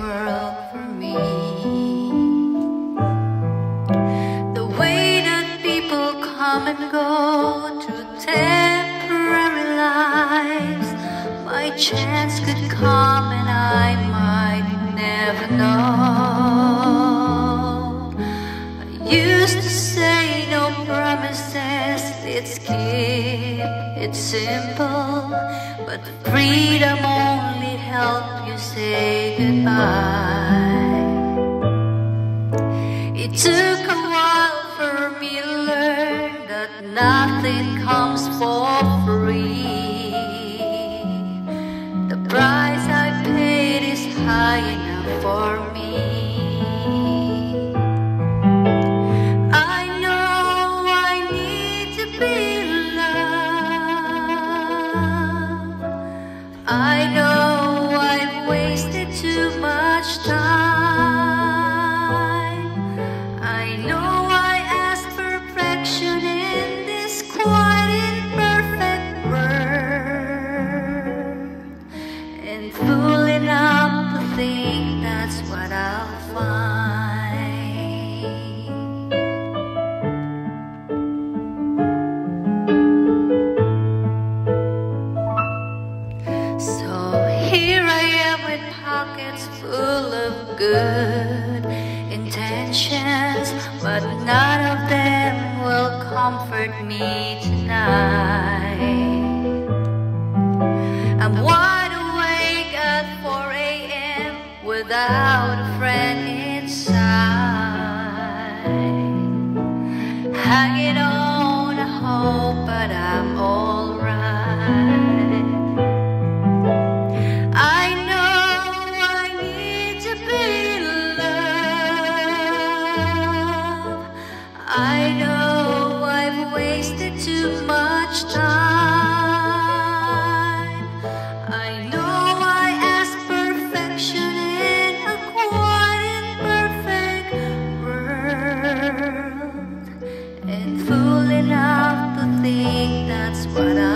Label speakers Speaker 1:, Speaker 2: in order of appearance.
Speaker 1: world for me. The way that people come and go through temporary lives, my chance could come and I might never know. I used to say no promises, let's keep it simple, but freedom help you say goodbye. It took a while for me to learn that nothing comes for free. The price I paid is high enough for me. I know I need to be loved. I know good intentions, but none of them will comfort me tonight. I'm wide awake at 4 a.m. without a friend inside. Hanging too much time. I know I asked perfection in a quite imperfect world. And fool enough to think that's what I'll